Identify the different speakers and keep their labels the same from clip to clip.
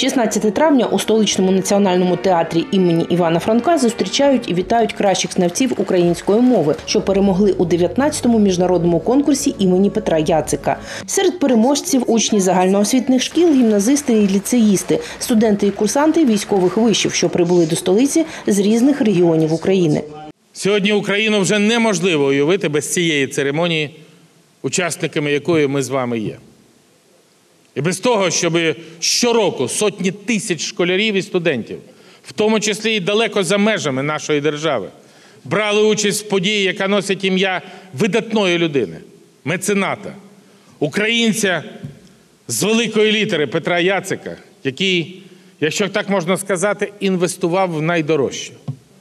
Speaker 1: 16 травня у столичному національному театрі імені Івана Франка зустрічають і вітають кращих знавців української мови, що перемогли у 19-му міжнародному конкурсі імені Петра Яцика. Серед переможців учні загальноосвітних шкіл, гімназисти і ліцеїсти, студенти і курсанти військових вишів, що прибули до столиці з різних регіонів України.
Speaker 2: Сьогодні Україну вже неможливо уявити без цієї церемонії, учасниками якої ми з вами є. І без того, щоб щороку сотні тисяч школярів і студентів, в тому числі і далеко за межами нашої держави, брали участь в події, яка носить ім'я видатної людини, мецената, українця з великої літери Петра Яцика, який, якщо так можна сказати, інвестував в найдорожче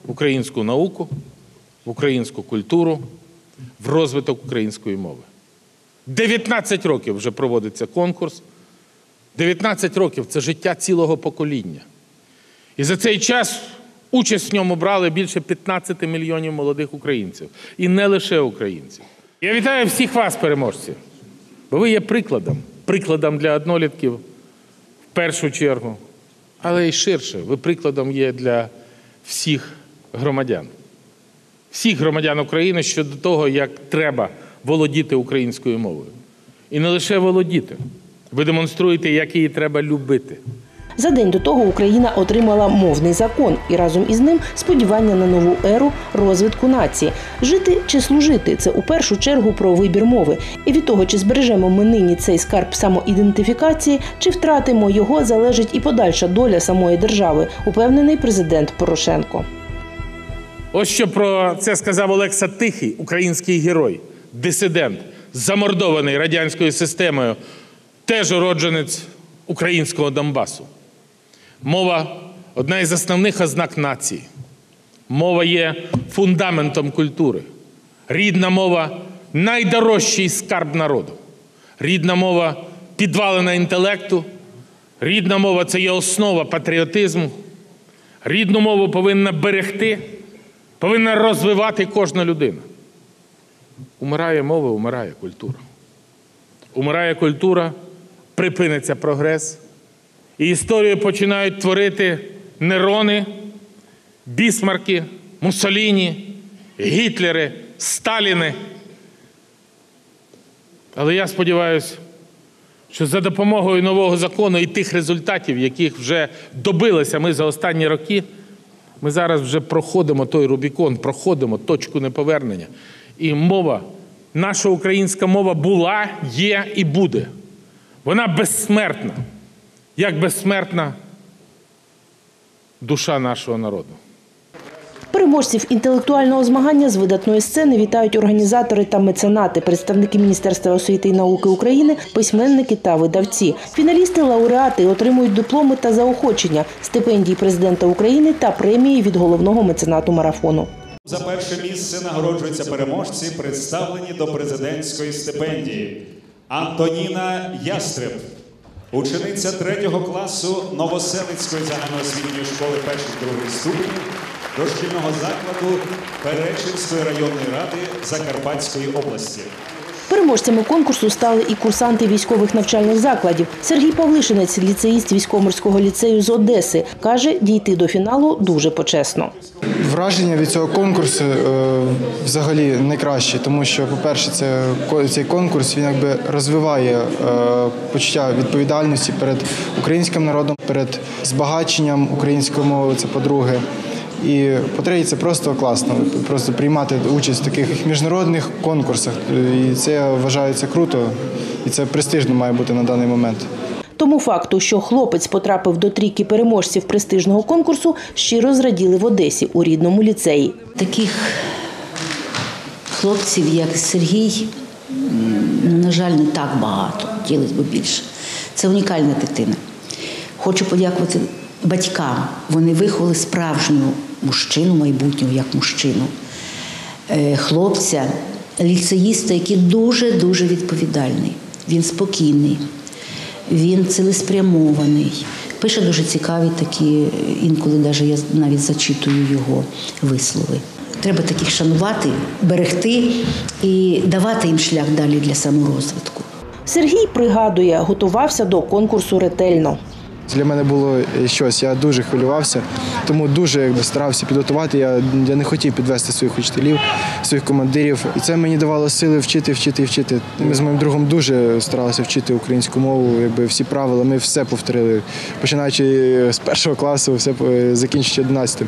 Speaker 2: в українську науку, в українську культуру, в розвиток української мови. 19 років вже проводиться конкурс. 19 років це життя цілого покоління. І за цей час участь в ньому брали більше 15 мільйонів молодих українців. І не лише українців. Я вітаю всіх вас, переможці, бо ви є прикладом, прикладом для однолітків в першу чергу, але й ширше. Ви прикладом є для всіх громадян, всіх громадян України щодо того, як треба володіти українською мовою. І не лише володіти. Ви демонструєте, як її треба любити.
Speaker 1: За день до того Україна отримала мовний закон і разом із ним сподівання на нову еру розвитку нації. Жити чи служити це у першу чергу про вибір мови. І від того, чи збережемо ми нині цей скарб самоідентифікації, чи втратимо його, залежить і подальша доля самої держави, упевнений президент Порошенко.
Speaker 2: Ось що про це сказав Олекса Тихий, український герой, дисидент, замордований радянською системою, теж уродженець українського Донбасу. Мова одна із основних ознак нації. Мова є фундаментом культури. Рідна мова найдорожчий скарб народу. Рідна мова підвалена інтелекту. Рідна мова це є основа патріотизму. Рідну мову повинна берегти, повинна розвивати кожна людина. Умирає мова, умирає культура. Умирає культура, припиниться прогрес. І історію починають творити Нерони, Бісмарки, Муссоліні, Гітлери, Сталіни. Але я сподіваюся, що за допомогою нового закону і тих результатів, яких вже добилися ми за останні роки, ми зараз вже проходимо той Рубікон, проходимо точку неповернення. І мова, наша українська мова була, є і буде. Вона безсмертна, як безсмертна душа нашого народу.
Speaker 1: Переможців інтелектуального змагання з видатної сцени вітають організатори та меценати, представники Міністерства освіти і науки України, письменники та видавці. Фіналісти, лауреати отримують дипломи та заохочення, стипендії президента України та премії від головного меценату марафону.
Speaker 3: За перше місце нагороджуються переможці, представлені до президентської стипендії. Антоніна Ястреб, учениця третього класу Новоселицької загальноосвітньої школи перших других ступенів дошкільного закладу Перечинської районної ради Закарпатської області.
Speaker 1: Переможцями конкурсу стали і курсанти військових навчальних закладів. Сергій Павлишинець, ліцеїст військово-морського ліцею з Одеси, каже, дійти до фіналу дуже почесно.
Speaker 4: Враження від цього конкурсу е, взагалі найкраще, тому що, по-перше, це цей конкурс він якби розвиває е, почуття відповідальності перед українським народом, перед збагаченням української мови. Це по-друге. І по-третє, це просто класно. Просто приймати участь в таких міжнародних конкурсах. І це я вважаю це круто, і це престижно має бути на даний момент.
Speaker 1: Тому факту, що хлопець потрапив до трійки переможців престижного конкурсу, щиро зраділи в Одесі у рідному ліцеї.
Speaker 5: Таких хлопців, як Сергій, ну, на жаль, не так багато, хотілося б більше. Це унікальна дитина. Хочу подякувати батькам. Вони виховали справжнього мужчину, майбутнього як мужчину, Е, хлопця, ліцеїста, який дуже-дуже відповідальний. Він спокійний, він цілеспрямований. Пише дуже цікаві такі, інколи навіть я навіть зачитую його вислови. Треба таких шанувати, берегти і давати їм шлях далі для саморозвитку.
Speaker 1: Сергій пригадує, готувався до конкурсу ретельно.
Speaker 4: Для мене було щось. Я дуже хвилювався, тому дуже якби старався підготувати. Я, я не хотів підвести своїх учителів, своїх командирів. І це мені давало сили вчити, вчити і вчити. Ми з моїм другом дуже старалися вчити українську мову, якби всі правила. Ми все повторили, починаючи з першого класу, все е, закінчуючи 11.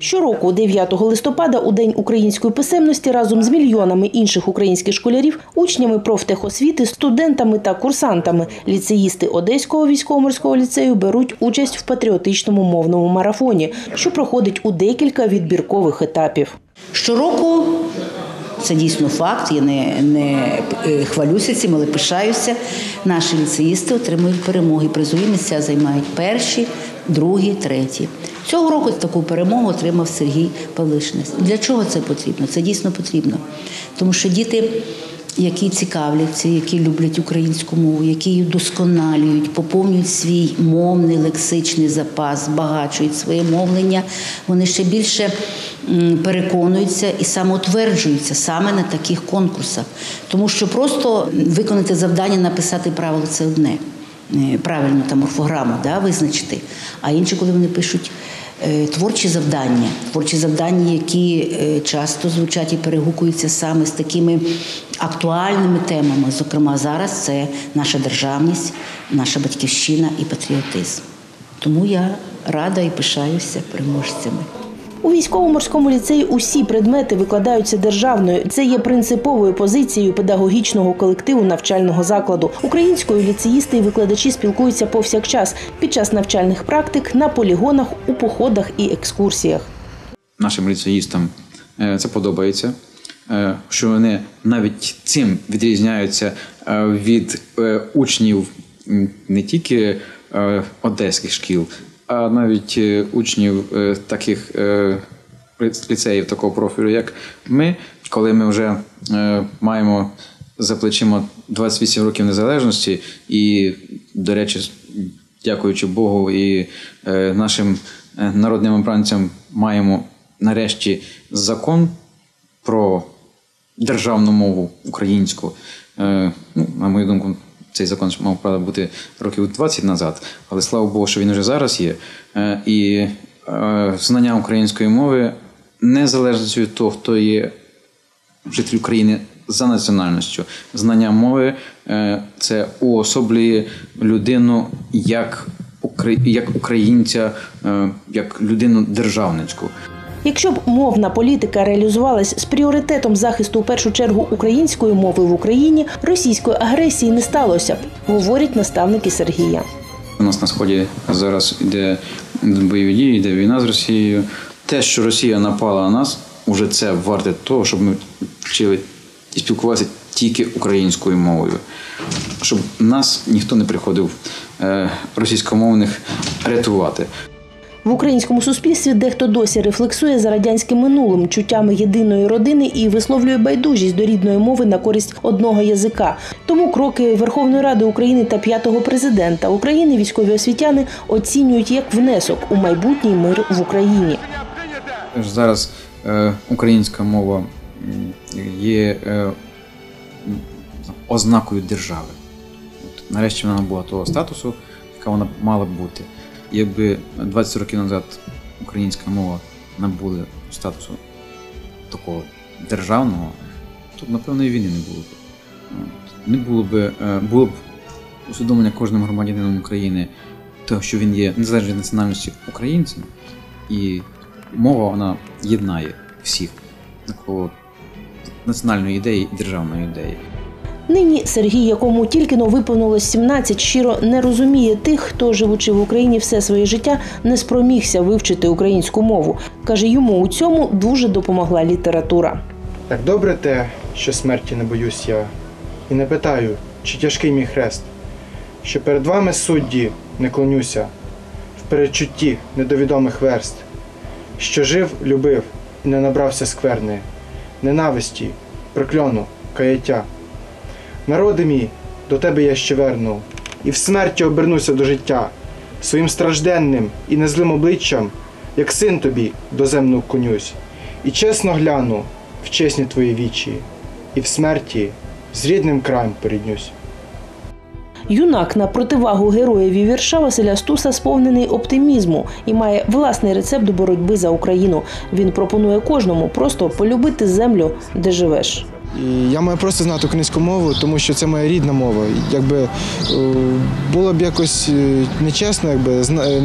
Speaker 1: Щороку, 9 листопада, у День української писемності, разом з мільйонами інших українських школярів, учнями профтехосвіти, студентами та курсантами, ліцеїсти Одеського військово-морського ліцею беруть участь в патріотичному мовному марафоні, що проходить у декілька відбіркових етапів.
Speaker 5: Щороку це дійсно факт. Я не, не е, хвалюся цим, але пишаюся. Наші ліцеїсти отримують перемоги. Призові місця займають перші, другі, треті. Цього року таку перемогу отримав Сергій Павлишинець. Для чого це потрібно? Це дійсно потрібно. Тому що діти, які цікавляться, які люблять українську мову, які її вдосконалюють, поповнюють свій мовний лексичний запас, збагачують своє мовлення, вони ще більше переконуються і самоутверджуються саме на таких конкурсах. Тому що просто виконати завдання, написати правило це одне. Е, Правильно там орфограму да, визначити. А інше, коли вони пишуть творчі завдання, творчі завдання, які е, часто звучать і перегукуються саме з такими актуальними темами. Зокрема, зараз це наша державність, наша батьківщина і патріотизм. Тому я рада і пишаюся переможцями.
Speaker 1: У військово-морському ліцеї усі предмети викладаються державною. Це є принциповою позицією педагогічного колективу навчального закладу. Українською ліцеїсти і викладачі спілкуються повсякчас під час навчальних практик на полігонах, у походах і екскурсіях.
Speaker 6: нашим ліцеїстам е, це подобається, е, що вони навіть цим відрізняються е, від учнів не тільки одеських шкіл, а навіть е, учнів е, таких е, ліцеїв такого профілю, як ми, коли ми вже маємо за плечима 28 років незалежності, і, до речі, дякуючи Богу і нашим народним обранцям, маємо нарешті закон про державну мову українську. Ну, на мою думку, цей закон мав правда бути років 20 назад, але слава Богу, що він вже зараз є. Е, і е, знання української мови незалежно від того, хто є житель України за національністю. Знання мови е, це уособлює людину як, українця, е, як людину державницьку.
Speaker 1: Якщо б мовна політика реалізувалась з пріоритетом захисту у першу чергу української мови в Україні, російської агресії не сталося б, говорять наставники Сергія.
Speaker 6: У нас на сході зараз йде бойові дії, йде війна з Росією. Те, що Росія напала на нас, уже це варте того, щоб ми вчили і спілкуватися тільки українською мовою, щоб нас ніхто не приходив е, російськомовних рятувати.
Speaker 1: В українському суспільстві дехто досі рефлексує за радянським минулим, чуттями єдиної родини і висловлює байдужість до рідної мови на користь одного язика. Тому кроки Верховної Ради України та п'ятого президента України військові освітяни оцінюють як внесок у майбутній мир в Україні.
Speaker 6: Зараз е, українська мова є е, ознакою держави. Нарешті вона набула того статусу, яка вона мала б бути. Якби 20 років назад українська мова набула статусу такого державного, то напевно і війни не було б. Не було б, е, було б усвідомлення кожним громадянином України того, що він є незалежно від національності українцем, і мова вона єднає всіх такого національної ідеї і державної ідеї.
Speaker 1: Нині Сергій, якому тільки но виповнилось 17, щиро не розуміє тих, хто, живучи в Україні все своє життя, не спромігся вивчити українську мову. Каже, йому у цьому дуже допомогла література.
Speaker 4: Так добре те, що смерті не боюсь я, і не питаю, чи тяжкий мій хрест, що перед вами судді не клонюся, в передчутті недовідомих верст, що жив, любив і не набрався скверни, ненависті, прокльону, каяття. Народи мій, до тебе я ще верну, і в смерті обернуся до життя, своїм стражденним і незлим обличчям, як син тобі доземну конюсь, і чесно гляну в чесні твої вічі, і в смерті з рідним краєм поріднюсь.
Speaker 1: Юнак на противагу героєві вірша Василя Стуса сповнений оптимізму і має власний рецепт боротьби за Україну. Він пропонує кожному просто полюбити землю, де живеш.
Speaker 4: І я маю просто знати українську мову, тому що це моя рідна мова. Якби е, було б якось е, нечесно, якби е,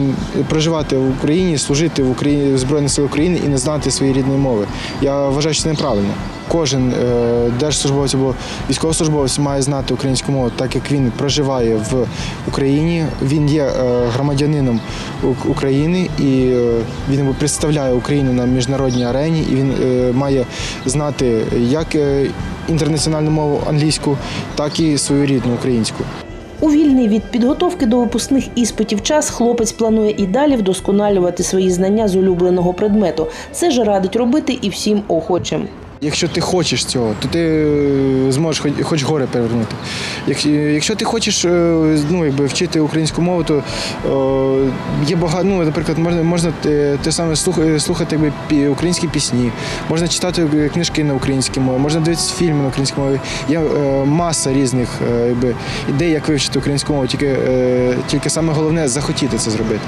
Speaker 4: проживати в Україні, служити в Україні в Збройних сил України і не знати своєї рідної мови. Я вважаю, що це неправильно. Кожен е, держслужбовець або військовослужбовець має знати українську мову, так як він проживає в Україні. Він є е, громадянином України і е, він представляє Україну на міжнародній арені. І він має знати як інтернаціональну мову англійську, так і свою рідну українську.
Speaker 1: У вільний від підготовки до випускних іспитів час хлопець планує і далі вдосконалювати свої знання з улюбленого предмету. Це ж радить робити і всім охочим.
Speaker 4: Якщо ти хочеш цього, то ти е, зможеш хоч, хоч гори перевернути. Як- Якщо ти хочеш е, ну, якби, вчити українську мову, то е, є багато, ну, наприклад, можна, можна те, саме слухати якби, українські пісні, можна читати е, книжки на українській мові, можна дивитися фільми на українській мові. Є е, маса різних е, якби, ідей, як вивчити українську мову, тільки, е, тільки саме головне захотіти це зробити.